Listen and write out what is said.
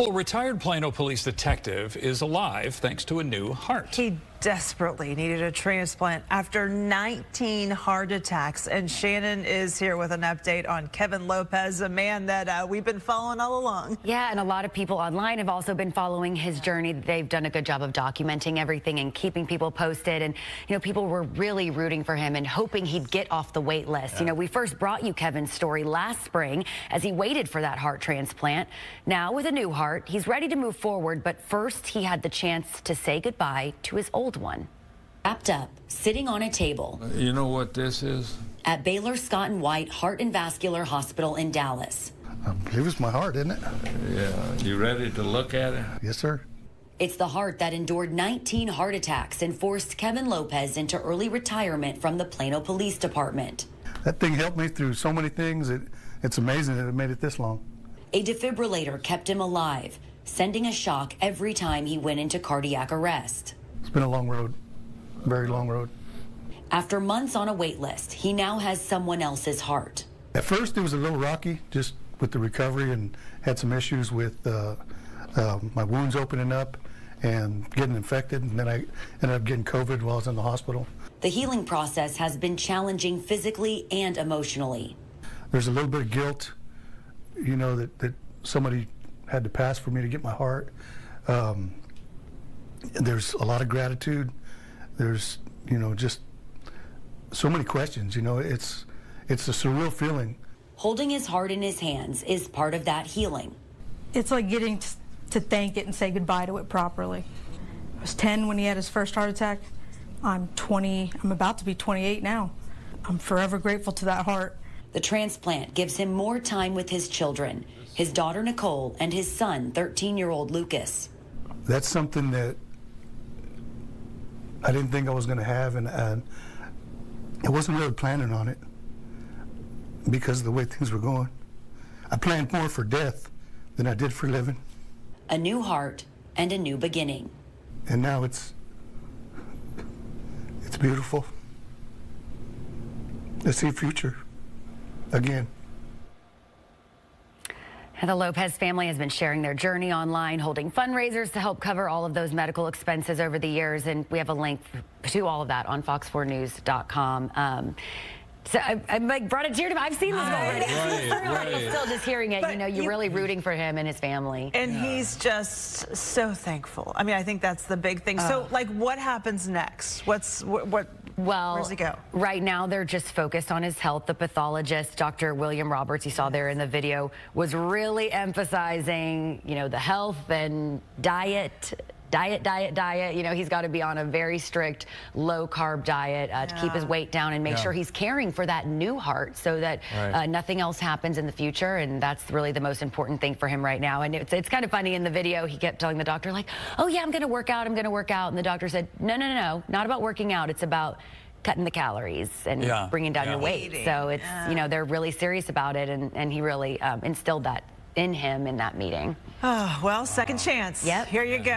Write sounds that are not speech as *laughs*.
A retired Plano police detective is alive thanks to a new heart. He desperately needed a transplant after 19 heart attacks. And Shannon is here with an update on Kevin Lopez, a man that uh, we've been following all along. Yeah, and a lot of people online have also been following his journey. They've done a good job of documenting everything and keeping people posted. And, you know, people were really rooting for him and hoping he'd get off the wait list. Yeah. You know, we first brought you Kevin's story last spring as he waited for that heart transplant. Now, with a new heart, he's ready to move forward. But first, he had the chance to say goodbye to his old one. Wrapped up, sitting on a table. You know what this is? At Baylor Scott and White Heart and Vascular Hospital in Dallas. Um, I believe it's my heart, isn't it? Yeah. You ready to look at it? Yes, sir. It's the heart that endured 19 heart attacks and forced Kevin Lopez into early retirement from the Plano Police Department. That thing helped me through so many things. It, it's amazing that it made it this long. A defibrillator kept him alive, sending a shock every time he went into cardiac arrest. It's been a long road, very long road. After months on a wait list, he now has someone else's heart. At first, it was a little rocky, just with the recovery, and had some issues with uh, uh, my wounds opening up and getting infected. And then I ended up getting COVID while I was in the hospital. The healing process has been challenging physically and emotionally. There's a little bit of guilt, you know, that, that somebody had to pass for me to get my heart. Um, there's a lot of gratitude. There's, you know, just so many questions. You know, it's it's a surreal feeling. Holding his heart in his hands is part of that healing. It's like getting to thank it and say goodbye to it properly. I was 10 when he had his first heart attack. I'm 20, I'm about to be 28 now. I'm forever grateful to that heart. The transplant gives him more time with his children, his daughter Nicole and his son, 13 year old Lucas. That's something that I didn't think I was going to have, and, and I wasn't really planning on it because of the way things were going. I planned more for death than I did for living. A new heart and a new beginning. And now it's it's beautiful. I see a future again. The Lopez family has been sharing their journey online, holding fundraisers to help cover all of those medical expenses over the years. And we have a link to all of that on fox4news.com. Um, so I, I like brought a tear to me. I've seen this already. Right, *laughs* right. Still just hearing it, but you know, you're you, really rooting for him and his family. And yeah. he's just so thankful. I mean, I think that's the big thing. So, like, what happens next? What's what? what well, where's he go? Right now, they're just focused on his health. The pathologist, Dr. William Roberts, you saw there in the video, was really emphasizing, you know, the health and diet diet, diet, diet. You know, he's got to be on a very strict low carb diet uh, yeah. to keep his weight down and make yeah. sure he's caring for that new heart so that right. uh, nothing else happens in the future. And that's really the most important thing for him right now. And it's, it's kind of funny in the video, he kept telling the doctor, like, oh, yeah, I'm going to work out. I'm going to work out. And the doctor said, no, no, no, no, not about working out. It's about cutting the calories and yeah. bringing down yeah. your weight. So it's, you know, they're really serious about it. And, and he really um, instilled that in him in that meeting. Oh, well, second chance. Yep. Here you go.